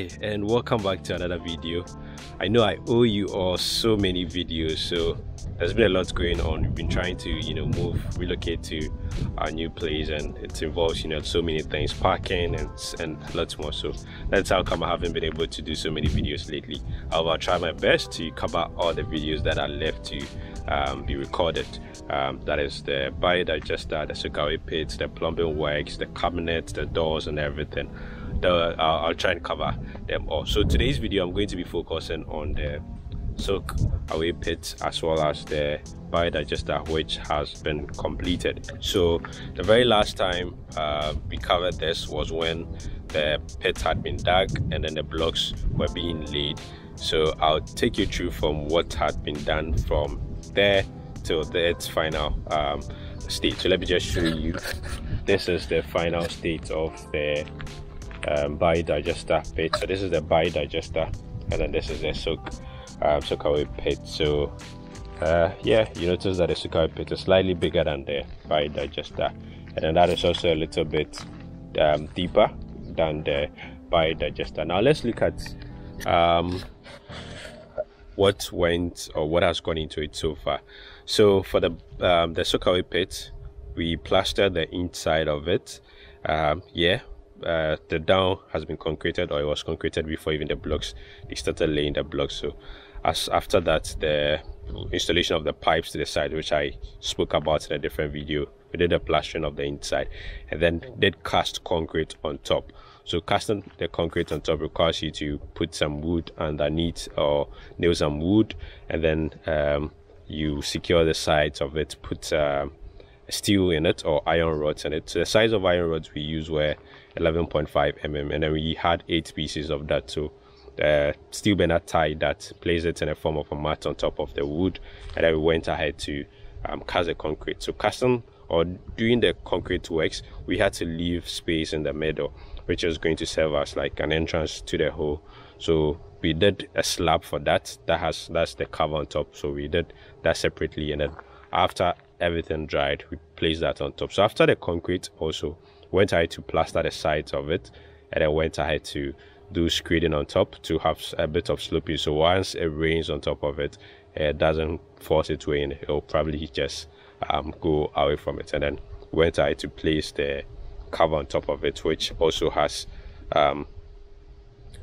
hi and welcome back to another video. I know i owe you all so many videos so there's been a lot going on. We've been trying to you know move relocate to our new place and it involves you know so many things parking and and lots more. So that's how come i haven't been able to do so many videos lately. However i'll try my best to cover all the videos that are left to um, be recorded. Um, that is the biodigester the soakaway pits the plumbing works the cabinets the doors and everything the, I'll try and cover them all. So today's video, I'm going to be focusing on the soak away pit as well as the biodigester which has been completed. So the very last time uh, we covered this was when the pit had been dug and then the blocks were being laid. So I'll take you through from what had been done from there till the, its final um, state. So let me just show you. This is the final state of the um, biodigester pit. So this is the biodigester, and then this is the soak um, soakaway pit. So uh, yeah, you notice that the soakaway pit is slightly bigger than the biodigester, and then that is also a little bit um, deeper than the biodigester. Now let's look at um, what went or what has gone into it so far. So for the um, the soakaway pit, we plastered the inside of it. Um, yeah, uh, the down has been concreted or it was concreted before even the blocks they started laying the blocks. So as after that the installation of the pipes to the side which i spoke about in a different video we did the plastering of the inside and then did cast concrete on top. So casting the concrete on top requires you to put some wood underneath or nail some wood and then um, you secure the sides of it put uh, steel in it or iron rods in it. So the size of iron rods we use were 11.5 mm and then we had eight pieces of that. So the steel bender tie that placed it in a form of a mat on top of the wood and then we went ahead to um, cast the concrete. So casting or doing the concrete works we had to leave space in the middle which is going to serve as like an entrance to the hole. So we did a slab for that. That has that's the cover on top. So we did that separately and then after everything dried we placed that on top. So after the concrete also went ahead to plaster the sides of it and then went ahead to do screeding on top to have a bit of sloping. So once it rains on top of it it doesn't force its way in. It'll probably just um, go away from it. And then went ahead to place the cover on top of it which also has um,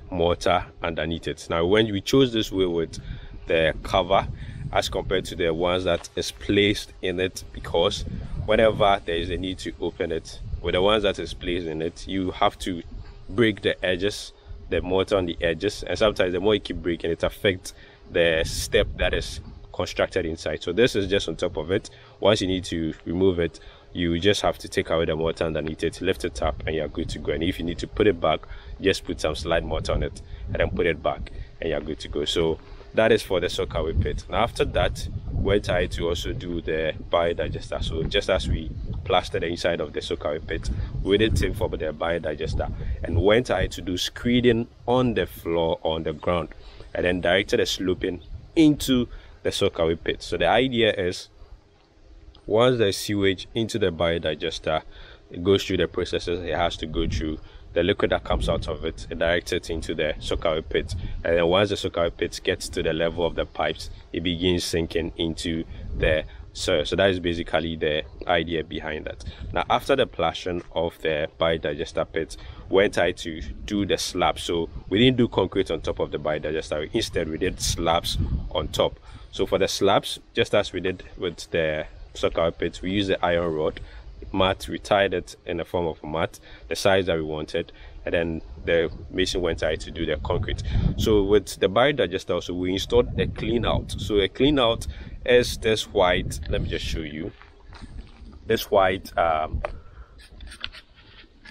mortar underneath it. Now when we chose this way with the cover as compared to the ones that is placed in it because whenever there is a need to open it with the ones that is placed in it you have to break the edges the mortar on the edges and sometimes the more you keep breaking it affects the step that is constructed inside. So this is just on top of it. Once you need to remove it you just have to take away the mortar underneath it lift it up and you're good to go. And if you need to put it back just put some slide mortar on it and then put it back and you're good to go. So that is for the soakaway pit now after that we're tied to also do the biodigester so just as we plastered the inside of the soakaway pit we did same for the biodigester and went ahead to do screeding on the floor on the ground and then directed the sloping into the soakaway pit so the idea is once the sewage into the biodigester it goes through the processes it has to go through the liquid that comes out of it, it directs it into the soakaway pit. And then once the soakaway pit gets to the level of the pipes, it begins sinking into the soil. So that is basically the idea behind that. Now, after the plashing of the biodigester pit, went I to do the slab. So we didn't do concrete on top of the biodigester. Instead, we did slabs on top. So for the slabs, just as we did with the soakaway pits, we used the iron rod mat we tied it in the form of a mat the size that we wanted and then the mason went ahead to do the concrete. So with the biodigester also we installed a clean out. So a clean out is this white let me just show you. This white um,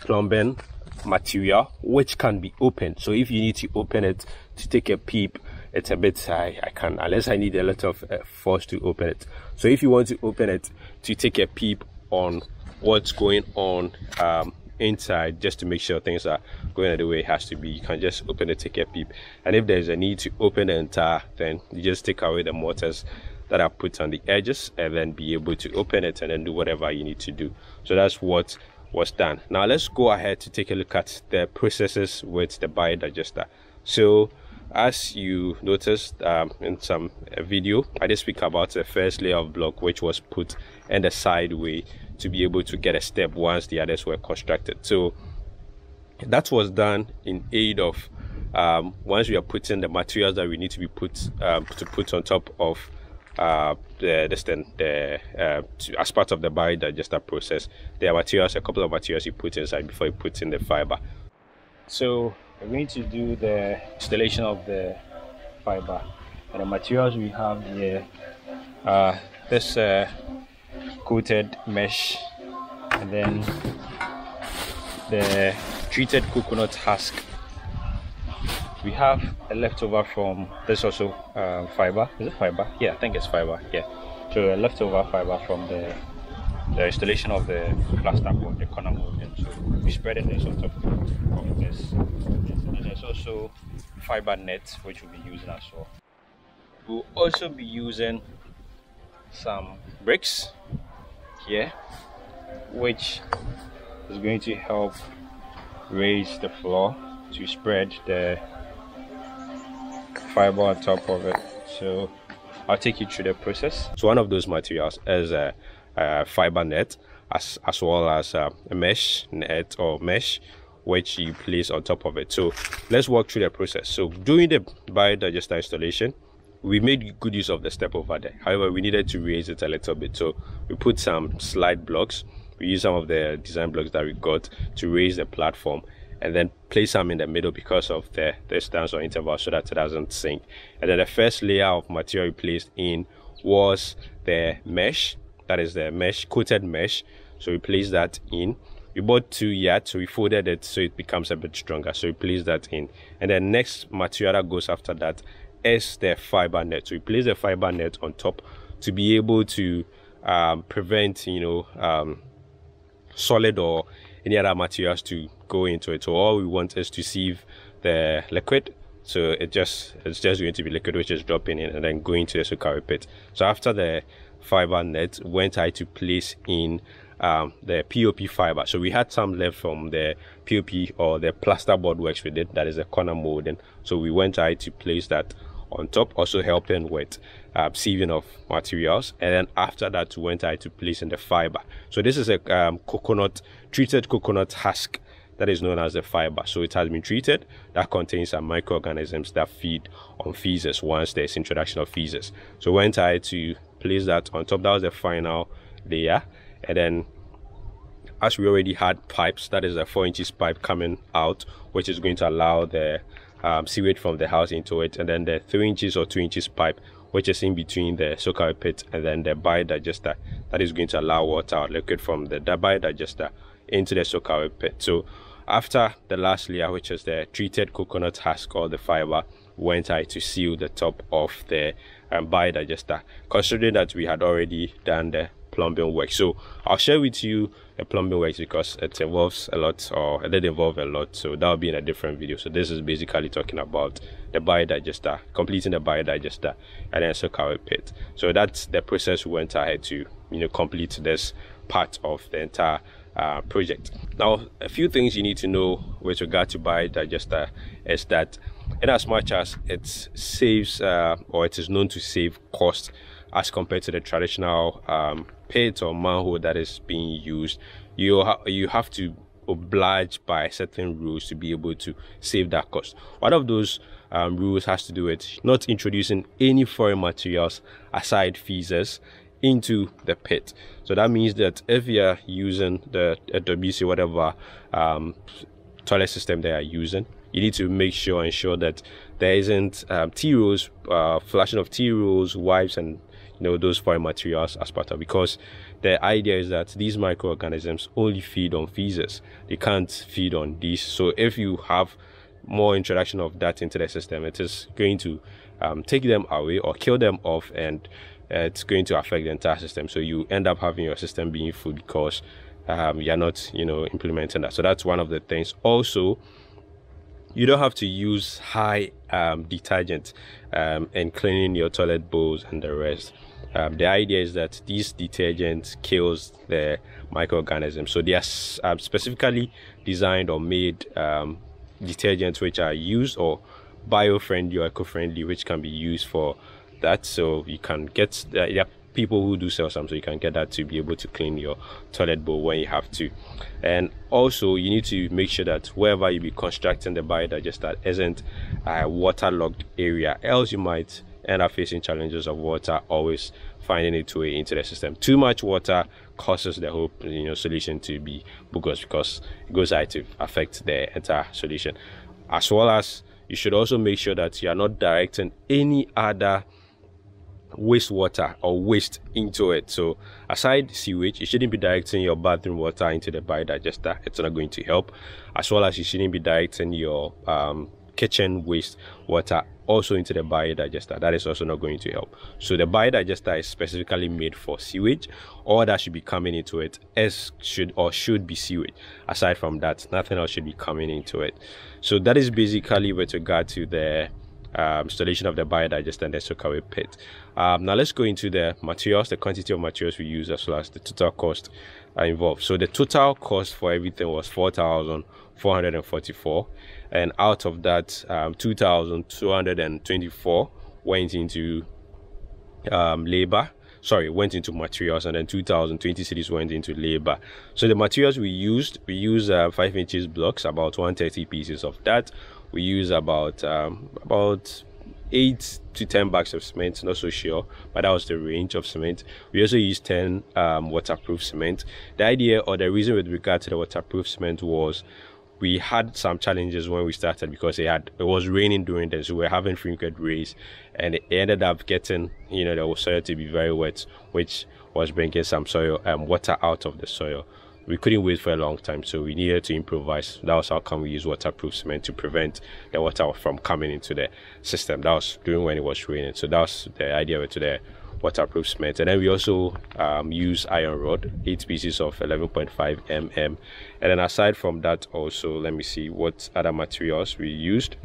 plumbing material which can be opened. So if you need to open it to take a peep it's a bit I, I can unless I need a lot of uh, force to open it. So if you want to open it to take a peep on what's going on um, inside just to make sure things are going the way it has to be. You can just open the ticket peep. And if there's a need to open the entire then you just take away the mortars that are put on the edges and then be able to open it and then do whatever you need to do. So that's what was done. Now let's go ahead to take a look at the processes with the biodigester. So as you noticed um, in some video i did speak about the first layer of block which was put in the side way to be able to get a step once the others were constructed. So that was done in aid of um, once we are putting the materials that we need to be put um, to put on top of uh, the, the, the uh, to, as part of the biodigester process there are materials a couple of materials you put inside before you put in the fiber. So we're going to do the installation of the fiber and the materials we have here. Are this uh, coated mesh and then the treated coconut husk. We have a leftover from this also um, fiber. Is it fiber? Yeah i think it's fiber yeah. So a leftover fiber from the the installation of the plaster board the corner molding so we spread it on top of this. And there's also fiber net which we'll be using as well. We'll also be using some bricks here which is going to help raise the floor to spread the fiber on top of it. So I'll take you through the process. So one of those materials is a, a fiber net as as well as a, mesh net or mesh which you place on top of it. So let's walk through the process. So during the biodigester installation we made good use of the step over there. However we needed to raise it a little bit so we put some slide blocks. We use some of the design blocks that we got to raise the platform and then place some in the middle because of the distance or interval so that it doesn't sink. And then the first layer of material we placed in was the mesh. That is the mesh coated mesh. So we placed that in. We bought two yards so we folded it so it becomes a bit stronger. So we placed that in. And then next material that goes after that is the fiber net so we place the fiber net on top to be able to um, prevent you know um, solid or any other materials to go into it. So all we want is to sieve the liquid. So it just it's just going to be liquid which is dropping in and then going to the soakaway pit. So after the fiber net went I to place in um, the POP fiber. So we had some left from the POP or the plasterboard works we did, that is the corner molding. So we went I to place that on top, also helping with uh, sieving of materials. And then after that, we went I to place in the fiber. So this is a um, coconut, treated coconut husk that is known as the fiber. So it has been treated. That contains some microorganisms that feed on feces once there's introduction of feces. So went I to place that on top. That was the final layer. And then as we already had pipes, that is a four inches pipe coming out, which is going to allow the um, sewage from the house into it. And then the three inches or two inches pipe, which is in between the soakaway pit and then the biodigester, that is going to allow water or liquid from the biodigester into the soakaway pit. So after the last layer, which is the treated coconut husk or the fiber, went I to seal the top of the um, biodigester, considering that we had already done the plumbing work. So I'll share with you the plumbing works because it involves a lot or it did involve a lot. So that'll be in a different video. So this is basically talking about the biodigester, completing the biodigester and then soakaway pit. So that's the process we went ahead to, you know, complete this part of the entire uh, project. Now, a few things you need to know with regard to biodigester is that in as much as it saves uh, or it is known to save cost as compared to the traditional um, pit or manhole that is being used, you ha you have to oblige by certain rules to be able to save that cost. One of those um, rules has to do with not introducing any foreign materials aside feces into the pit. So that means that if you're using the WC whatever um, toilet system they are using, you need to make sure ensure that there isn't um, tea rolls, uh, flashing of T rolls, wipes, and you know those foreign materials as part of because the idea is that these microorganisms only feed on feces they can't feed on these so if you have more introduction of that into the system it is going to um, take them away or kill them off and it's going to affect the entire system. So you end up having your system being full because um, you're not, you know, implementing that. So that's one of the things. Also, you don't have to use high um, detergent um, in cleaning your toilet bowls and the rest. Um, the idea is that these detergents kills the microorganisms. So they are um, specifically designed or made um, detergents which are used or bio-friendly or eco-friendly which can be used for that. So you can get uh, yeah people who do sell some so you can get that to be able to clean your toilet bowl when you have to. And also you need to make sure that wherever you be constructing the biodigester isn't a waterlogged area. Else you might end up facing challenges of water always finding its way into the system. Too much water causes the whole you know solution to be bogus because it goes out to affect the entire solution. As well as you should also make sure that you are not directing any other wastewater or waste into it. So aside sewage, you shouldn't be directing your bathroom water into the biodigester. It's not going to help. As well as you shouldn't be directing your um, kitchen waste water also into the biodigester. That is also not going to help. So the biodigester is specifically made for sewage. All that should be coming into it as should or should be sewage. Aside from that, nothing else should be coming into it. So that is basically with regard to the um, installation of the biodigester and the soakaway pit. Um, now let's go into the materials, the quantity of materials we use as well as the total cost uh, involved. So the total cost for everything was 4,444 and out of that um, 2,224 went into um, labor sorry went into materials and then 2020 cedis went into labor so the materials we used we used uh, 5 inches blocks about 130 pieces of that we use about um, about eight to ten bags of cement not so sure but that was the range of cement we also use 10 um, waterproof cement the idea or the reason with regard to the waterproof cement was we had some challenges when we started because it had it was raining during this. we were having frequent rains and it ended up getting you know the soil to be very wet which was bringing some soil um, water out of the soil we couldn't wait for a long time so we needed to improvise. That was how come we use waterproof cement to prevent the water from coming into the system. That was during when it was raining so that was the idea with the waterproof cement. And then we also um, use iron rod eight pieces of 11.5 mm and then aside from that also let me see what other materials we used.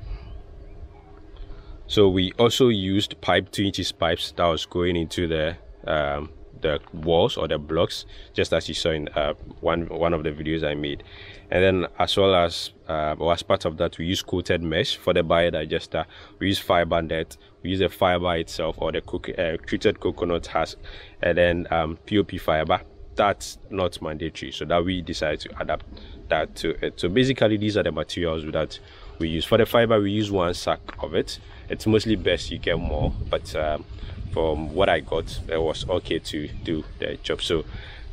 So we also used pipe two inches pipes that was going into the um, the walls or the blocks just as you saw in uh, one one of the videos I made. And then as well as uh, or as part of that we use coated mesh for the biodigester. We use fiber net. We use the fiber itself or the cook, uh, treated coconut husk. And then um, POP fiber. That's not mandatory. So that we decided to adapt that to it. So basically these are the materials that we use. For the fiber we use one sack of it. It's mostly best you get more but um, from what I got, it was okay to do the job. So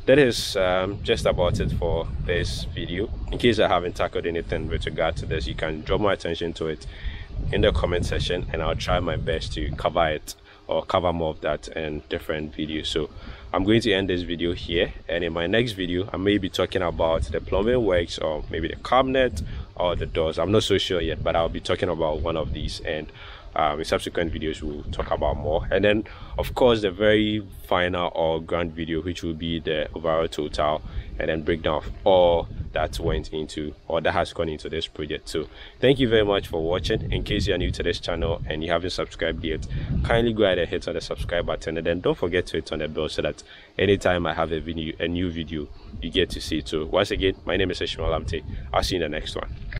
that is um, just about it for this video. In case I haven't tackled anything with regard to this, you can draw my attention to it in the comment section and I'll try my best to cover it or cover more of that in different videos. So I'm going to end this video here and in my next video I may be talking about the plumbing works or maybe the cabinet or the doors. I'm not so sure yet but I'll be talking about one of these and um, in subsequent videos we'll talk about more. And then of course the very final or grand video which will be the overall total and then breakdown of all that went into or that has gone into this project so thank you very much for watching. In case you're new to this channel and you haven't subscribed yet kindly go ahead and hit on the subscribe button and then don't forget to hit on the bell so that anytime i have a video a new video you get to see it so once again my name is ishmael i'll see you in the next one